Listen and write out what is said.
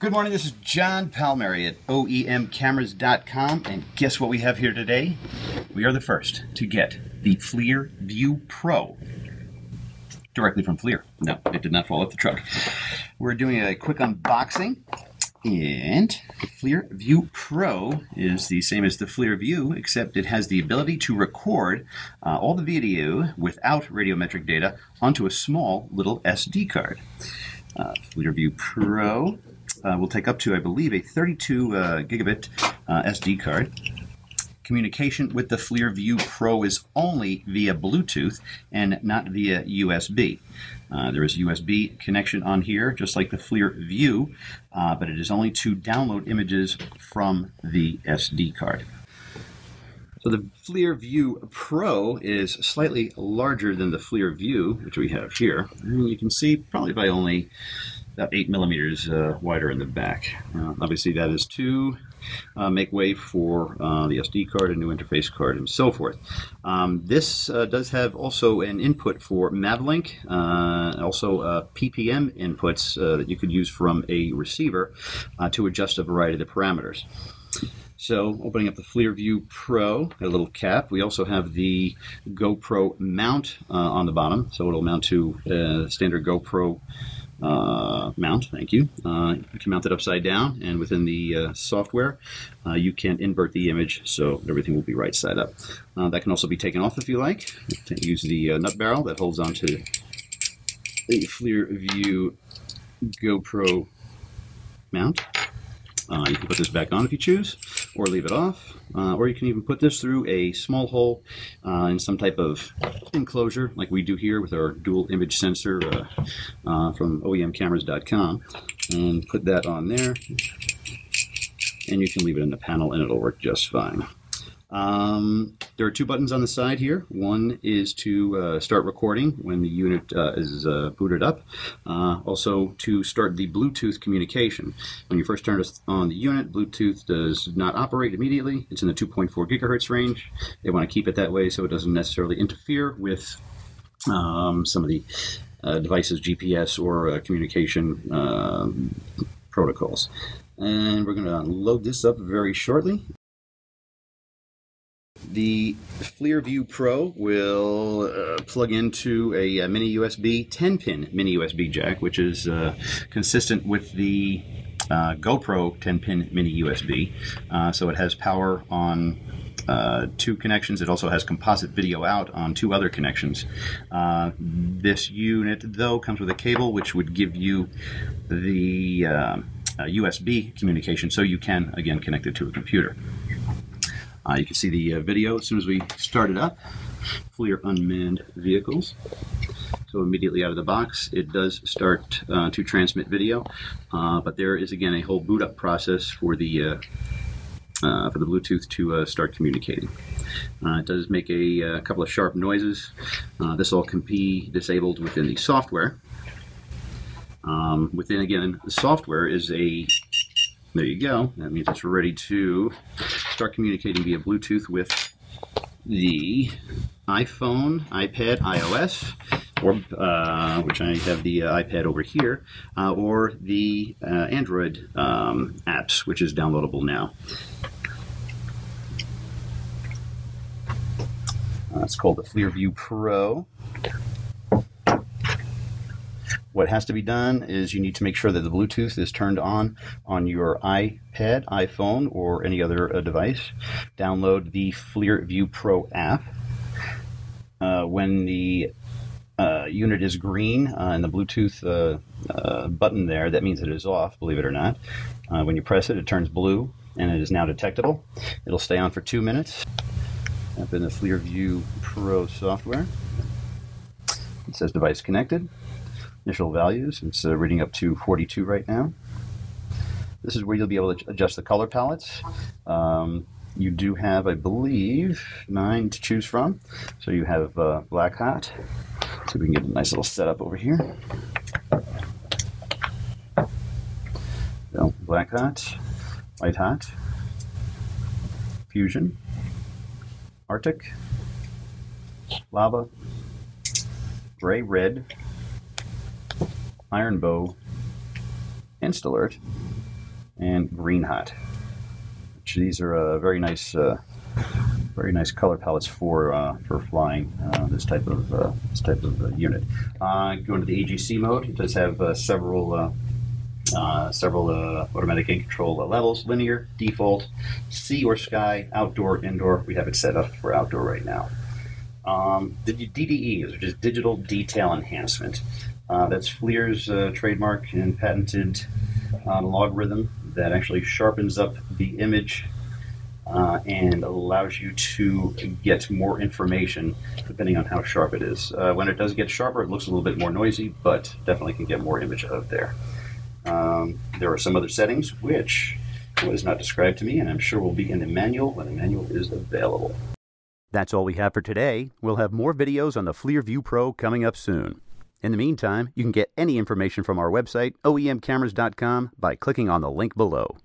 Good morning, this is John Palmieri at OEMcameras.com, and guess what we have here today? We are the first to get the FLIR VUE Pro directly from FLIR. No, it did not fall off the truck. We're doing a quick unboxing, and the FLIR VUE Pro is the same as the FLIR VUE, except it has the ability to record uh, all the video without radiometric data onto a small little SD card. Uh, FLIR VUE Pro uh, will take up to, I believe, a 32 uh, gigabit uh, SD card. Communication with the FLIR VUE Pro is only via Bluetooth and not via USB. Uh, there is a USB connection on here, just like the FLIR VUE, uh, but it is only to download images from the SD card. So the FLIR VUE Pro is slightly larger than the FLIR VUE, which we have here. And you can see probably by only about eight millimeters uh, wider in the back. Uh, obviously, that is to uh, make way for uh, the SD card, a new interface card, and so forth. Um, this uh, does have also an input for Mavlink, uh, also PPM inputs that you could use from a receiver to adjust a variety of the parameters. So opening up the FLIR VUE Pro, a little cap. We also have the GoPro mount uh, on the bottom, so it'll mount to uh, standard GoPro uh, mount. Thank you. Uh, you can mount it upside down, and within the uh, software, uh, you can invert the image so everything will be right side up. Uh, that can also be taken off if you like. Use the uh, nut barrel that holds onto the FLIR VUE GoPro mount. You can put this back on if you choose, or leave it off, uh, or you can even put this through a small hole uh, in some type of enclosure, like we do here with our dual image sensor uh, uh, from OEMcameras.com, and put that on there, and you can leave it in the panel and it'll work just fine. Um, there are two buttons on the side here. One is to uh, start recording when the unit uh, is uh, booted up. Uh, also to start the Bluetooth communication. When you first turn on the unit, Bluetooth does not operate immediately. It's in the 2.4 gigahertz range. They want to keep it that way so it doesn't necessarily interfere with um, some of the uh, devices, GPS or uh, communication um, protocols. And we're going to load this up very shortly. The FLIR Pro will uh, plug into a, a, mini USB 10 pin mini USB jack, which is uh, consistent with the uh, GoPro 10 pin mini USB. Uh, so it has power on uh, two connections. It also has composite video out on two other connections. Uh, this unit, though, comes with a cable which would give you the USB communication so you can, again, connect it to a computer. Uh, you can see the uh, video as soon as we start it up. FLIR unmanned vehicles. So immediately out of the box, it does start uh, to transmit video, uh, but there is again a whole boot up process for the uh, uh, for the Bluetooth to start communicating. it does make a, a, couple of sharp noises. this all can be disabled within the software. Um, within again the software is a there you go. That means it's ready to start communicating via Bluetooth with the iPhone, iPad, iOS, or uh, which I have the uh, iPad over here, uh, or the uh, Android um, apps, which is downloadable now. Uh, it's called the FLIR VUE Pro. What has to be done is you need to make sure that the Bluetooth is turned on on your iPad, iPhone, or any other uh, device. Download the FLIR VUE Pro app. Uh, when the uh, unit is green uh, and the Bluetooth uh, uh, button there, that means it is off, believe it or not. when you press it, it turns blue and it is now detectable. It'll stay on for two minutes. Up in the FLIR VUE Pro software. It says device connected initial values. It's uh, reading up to 42 right now. This is where you'll be able to adjust the color palettes. Um, you do have, I believe, nine to choose from. So you have uh, black hot. So we can get a nice little setup over here. So black hot, white hot, fusion, arctic, lava, gray red, Iron Bow, Instalert, and Green Hot. Which these are uh, very nice, uh, very nice color palettes for uh, for flying uh, this type of uh, this type of uh, unit. Going to the AGC mode, it does have several. Uh, several uh, automatic gain control uh, levels linear, default, sea or sky, outdoor, indoor. We have it set up for outdoor right now. Um, the DDE, is Digital Detail Enhancement. Uh, that's FLIR's uh, trademark and patented uh, logarithm that actually sharpens up the image uh, and allows you to get more information depending on how sharp it is. Uh, when it does get sharper, it looks a little bit more noisy, but definitely can get more image out there. Um, there are some other settings which was not described to me, and I'm sure will be in the manual when the manual is available. That's all we have for today. We'll have more videos on the FLIR VUE Pro coming up soon. In the meantime, you can get any information from our website, oemcameras.com, by clicking on the link below.